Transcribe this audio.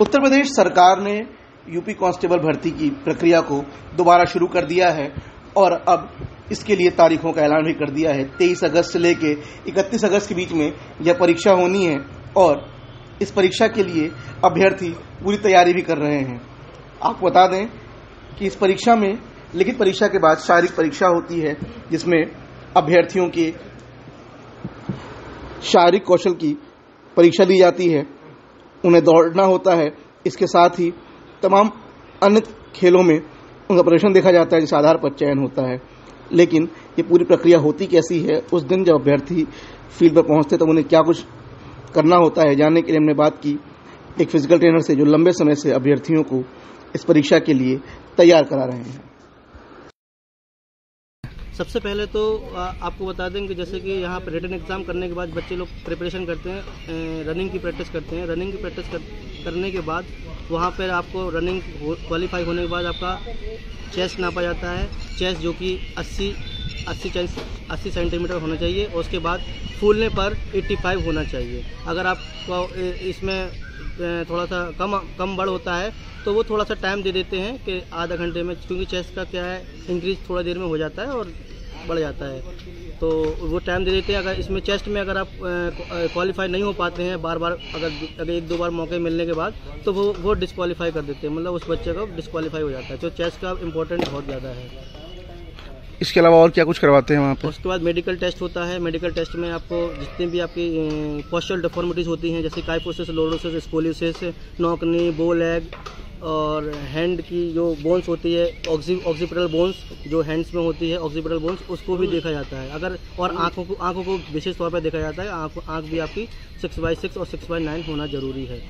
उत्तर प्रदेश सरकार ने UP constable भर्ती की प्रक्रिया को दोबारा शुरू कर दिया है और अब इसके लिए तारीखों का ऐलान भी कर दिया है। 23 अगस्त से लेके 31 अगस्त के बीच में यह परीक्षा होनी है और इस परीक्षा के लिए अभ्यर्थी पूरी तैयारी भी कर रहे हैं। आपको बता दें कि इस परीक्षा में लिखित परीक्षा के बाद शारीरिक परीक्षा होती है, जिसमें अभ्यर्थियों के शारीरिक कौशल की परीक्षा ली जाती है। उन्हें दौड़ना होता है। इसके साथ ही तमाम अन्य खेलों में उनका प्रदर्शन देखा जाता है जिस आधार पर चयन होता है। लेकिन ये पूरी प्रक्रिया होती कैसी है? उस दिन जब अभ्यर्थी फ़ील्ड पर पहुँचते तो उन्हें क्या कुछ करना होता है? जानने के लिए हमने बात की। एक फ़िज़िकल ट्रेनर से, जो लंबे समय से अभ्यर्थियों को इस परीक्षा के लिए तैयार करा रहे हैं। सबसे पहले तो आपको बता दें कि जैसे कि यहाँ पर रिटर्न एग्ज़ाम करने के बाद बच्चे लोग प्रिपरेशन करते हैं रनिंग की प्रैक्टिस करते हैं। रनिंग की प्रैक्टिस कर, करने के बाद वहाँ पर आपको रनिंग क्वालिफाई होने के बाद आपका चेस्ट नापा जाता है। चेस्ट जो कि 80 अस्सी अस्सी सेंटीमीटर होना चाहिए। और उसके बाद फूलने पर 85 होना चाहिए। अगर आप इसमें थोड़ा सा कम कम बड़ होता है तो वो थोड़ा सा टाइम दे देते हैं कि आधा घंटे में, क्योंकि चेस्ट का क्या है इंक्रीज थोड़ा देर में हो जाता है और बढ़ जाता है। तो वो टाइम दे देते हैं, अगर इसमें चेस्ट में अगर आप क्वालिफाई नहीं हो पाते हैं बार बार अगर अगर एक दो बार मौके मिलने के बाद तो वो वो डिसक्वालीफाई कर देते हैं मतलब उस बच्चे का डिसक्वालीफाई हो जाता है तो चेस्ट का इम्पोर्टेंट बहुत ज़्यादा है। इसके अलावा और क्या कुछ करवाते हैं वहाँ पर उसके बाद मेडिकल टेस्ट होता है। मेडिकल टेस्ट में आपको जितनी भी आपकी पोस्टल डिफॉर्मिटीज़ होती हैं, जैसे काइपोसिस लोडोसिस स्पोलियोसिस नौकनी बो लेग और हैंड की जो बोन्स होती है ऑक्सी ऑक्सीपिटल बोन्स जो हैंड्स में होती है ऑक्सीपिटल बोन्स उसको भी देखा जाता है। अगर, और आँखों को आँखों को विशेष तौर पर देखा जाता है, आँख आँख भी आपकी सिक्स बाई सिक्स और सिक्स बाई नाइन होना ज़रूरी है।